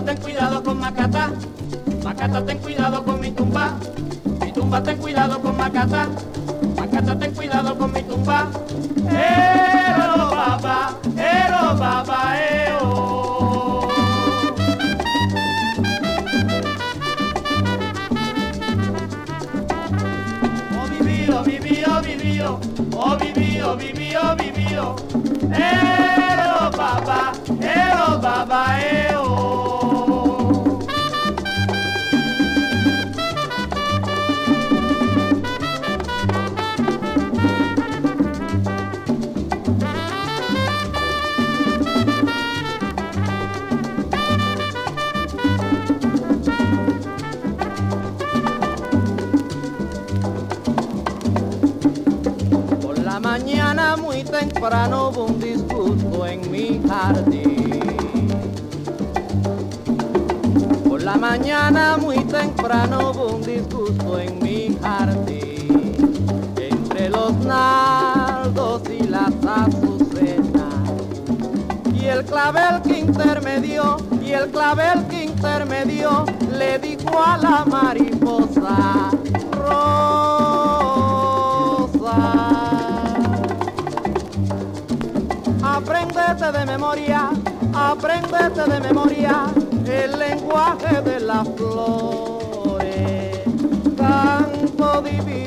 ten cuidado con Macata, Macata ten cuidado con mi tumba, mi tumba ten cuidado con Macata, Macata ten cuidado con mi tumba. Ero baba, ero baba, eo. Oh vivío, vivío, vivío, oh vivío, vivío, vivío. Ero mañana muy temprano hubo un disgusto en mi jardín. Por la mañana muy temprano hubo un disgusto en mi jardín. Entre los nardos y las azucenas. Y el clavel que intermedió, y el clavel que intermedió, le dijo a la mariposa, aprendete de memoria, aprendete de memoria el lenguaje de las flores, canto divino.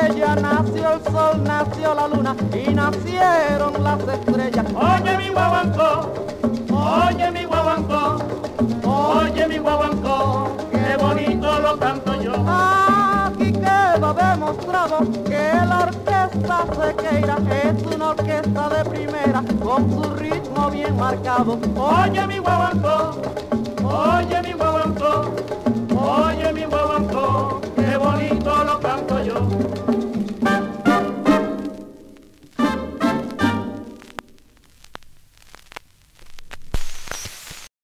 Bellas, nació el sol, nació la luna y nacieron las estrellas. Oye mi guaguancó, oye mi guaguancó, oye mi guaguancó, qué bonito lo canto yo. Aquí queda demostrado que la orquesta sequeira es una orquesta de primera con su ritmo bien marcado. Oye mi guaguancó,